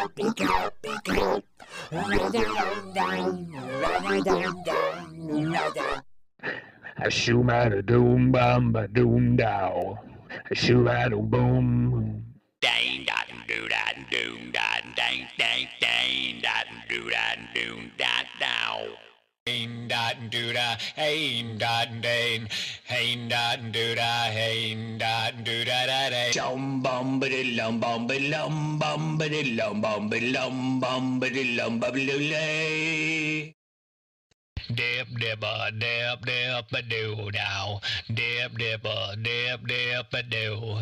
A shoe man a doom bum a doom dow. A man a boom. Dang dot and do that doom dang dang dang dot and do that doom dot now. Aim dot and do da, aim dot and dang, aim dot and do da, aim dot and do da da Chum bum ba lum bum ba lum bum ba lum bum ba lum bum ba lum bum lay. Dip dip a dip dip a do now. Dip dip a dip dip a do.